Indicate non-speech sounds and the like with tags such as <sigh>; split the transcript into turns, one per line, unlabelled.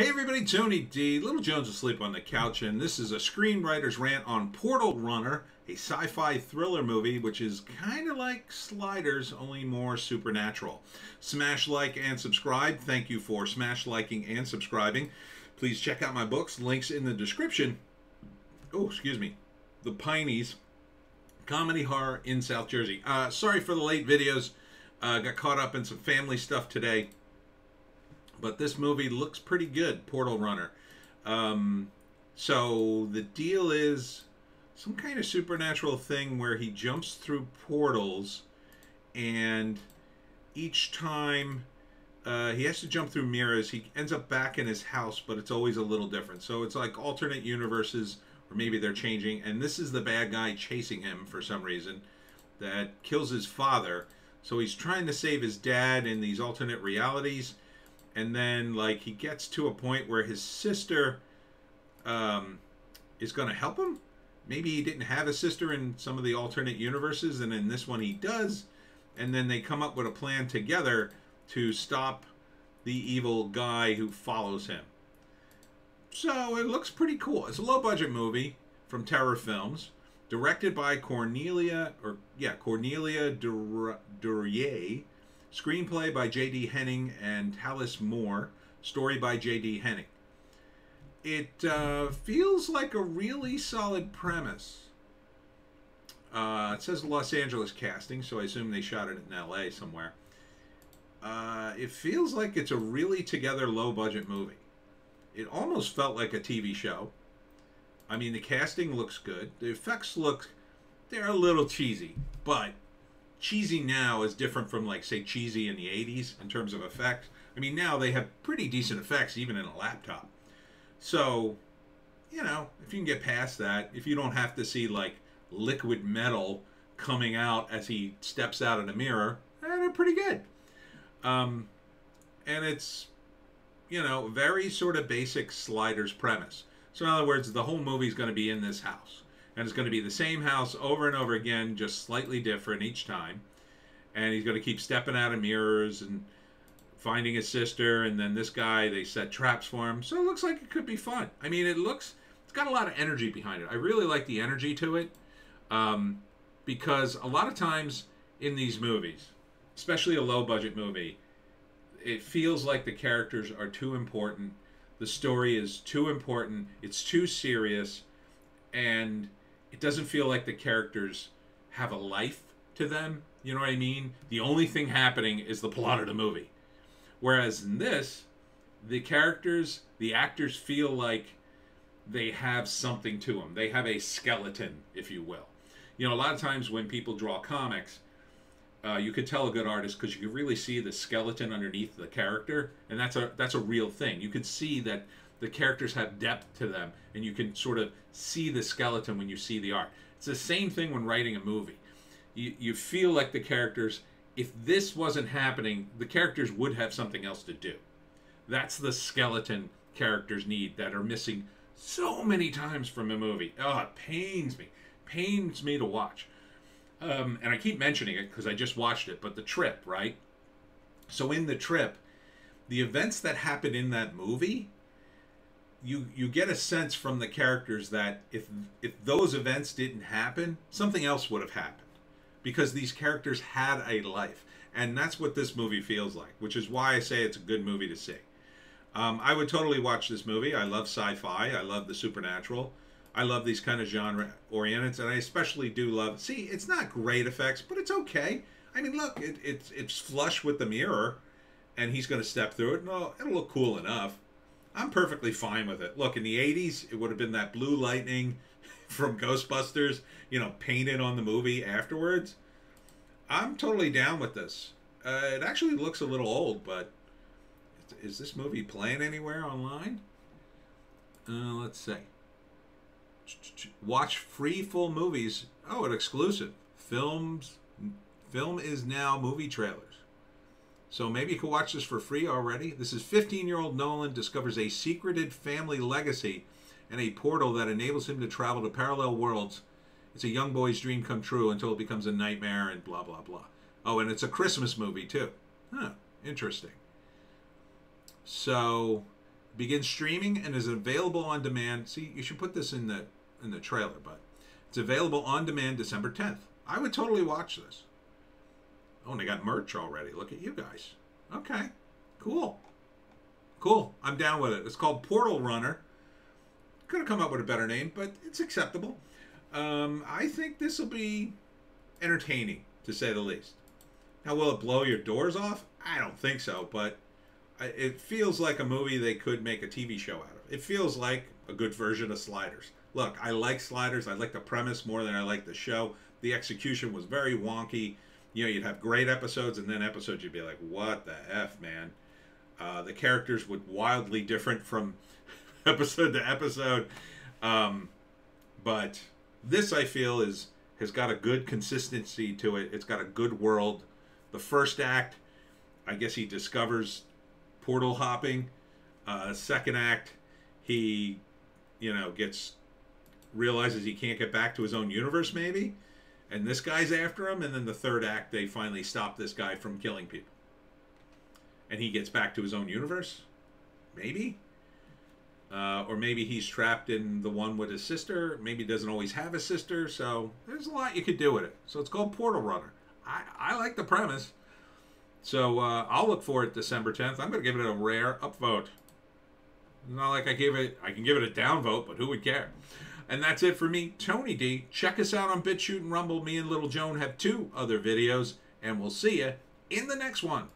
Hey everybody, Tony D. Little Jones asleep on the couch, and this is a screenwriter's rant on Portal Runner, a sci-fi thriller movie which is kind of like Sliders, only more supernatural. Smash like and subscribe. Thank you for smash liking and subscribing. Please check out my books, links in the description. Oh, excuse me. The Pineys, comedy horror in South Jersey. Uh, sorry for the late videos. Uh, got caught up in some family stuff today but this movie looks pretty good, Portal Runner. Um, so the deal is some kind of supernatural thing where he jumps through portals, and each time uh, he has to jump through mirrors, he ends up back in his house, but it's always a little different. So it's like alternate universes, or maybe they're changing, and this is the bad guy chasing him for some reason that kills his father. So he's trying to save his dad in these alternate realities and then like he gets to a point where his sister um, is going to help him. Maybe he didn't have a sister in some of the alternate universes, and in this one he does. And then they come up with a plan together to stop the evil guy who follows him. So it looks pretty cool. It's a low budget movie from Terror Films, directed by Cornelia, or yeah, Cornelia Duryée Screenplay by J.D. Henning and Talis Moore. Story by J.D. Henning. It uh, feels like a really solid premise. Uh, it says Los Angeles casting, so I assume they shot it in L.A. somewhere. Uh, it feels like it's a really together low budget movie. It almost felt like a TV show. I mean, the casting looks good. The effects look, they're a little cheesy, but cheesy now is different from like say cheesy in the 80s in terms of effects. I mean now they have pretty decent effects even in a laptop. So, you know, if you can get past that, if you don't have to see like liquid metal coming out as he steps out of the mirror, eh, they're pretty good. Um, and it's, you know, very sort of basic sliders premise. So in other words, the whole movie is going to be in this house and it's going to be the same house over and over again, just slightly different each time. And he's going to keep stepping out of mirrors and finding his sister, and then this guy they set traps for him. So it looks like it could be fun. I mean, it looks it's got a lot of energy behind it. I really like the energy to it um, because a lot of times in these movies, especially a low budget movie, it feels like the characters are too important. The story is too important. It's too serious, and it doesn't feel like the characters have a life to them. You know what I mean? The only thing happening is the plot of the movie. Whereas in this, the characters, the actors feel like they have something to them. They have a skeleton, if you will. You know, a lot of times when people draw comics, uh, you could tell a good artist because you could really see the skeleton underneath the character, and that's a that's a real thing. You could see that the characters have depth to them and you can sort of see the skeleton when you see the art. It's the same thing when writing a movie. You, you feel like the characters if this wasn't happening the characters would have something else to do. That's the skeleton characters need that are missing so many times from a movie. Oh it pains me. Pains me to watch. Um, and i keep mentioning it because i just watched it but the trip right? So in the trip the events that happen in that movie you you get a sense from the characters that if if those events didn't happen, something else would have happened because these characters had a life, and that's what this movie feels like. Which is why I say it's a good movie to see. Um, I would totally watch this movie. I love sci-fi. I love the supernatural. I love these kind of genre oriented, and I especially do love. See, it's not great effects, but it's okay. I mean, look, it, it's it's flush with the mirror, and he's going to step through it. No, it'll look cool enough. I'm perfectly fine with it. Look, in the 80s, it would have been that blue lightning <laughs> from Ghostbusters, you know, painted on the movie afterwards. I'm totally down with this. Uh, it actually looks a little old, but is this movie playing anywhere online? Uh, let's see. Watch free full movies. Oh, an exclusive. Films. Film is now movie trailers. So maybe you can watch this for free already. This is 15 year old Nolan discovers a secreted family legacy and a portal that enables him to travel to parallel worlds. It's a young boy's dream come true until it becomes a nightmare and blah, blah, blah. Oh, and it's a Christmas movie too. Huh, interesting. So begins streaming and is available on demand. See, you should put this in the in the trailer, but it's available on demand December 10th. I would totally watch this. Oh, and they got merch already. Look at you guys. Okay, cool, cool. I'm down with it. It's called Portal Runner. Could have come up with a better name, but it's acceptable. Um, I think this will be entertaining, to say the least. Now, will it blow your doors off? I don't think so, but it feels like a movie they could make a TV show out of. It feels like a good version of Sliders. Look, I like Sliders. I like the premise more than I like the show. The execution was very wonky. You know, you'd have great episodes, and then episodes you'd be like, "What the f, man?" Uh, the characters would wildly different from <laughs> episode to episode, um, but this I feel is has got a good consistency to it. It's got a good world. The first act, I guess he discovers portal hopping. Uh, second act, he, you know, gets realizes he can't get back to his own universe, maybe, and this guy's after him. And then the third act, they finally stop this guy from killing people, and he gets back to his own universe, maybe. Uh, or maybe he's trapped in the one with his sister. Maybe doesn't always have a sister. So there's a lot you could do with it. So it's called Portal Runner. I, I like the premise. So uh, I'll look for it December 10th. I'm going to give it a rare upvote. Not like I give it, I can give it a downvote, but who would care? And that's it for me, Tony D. Check us out on BitChute and Rumble. Me and Little Joan have two other videos, and we'll see you in the next one.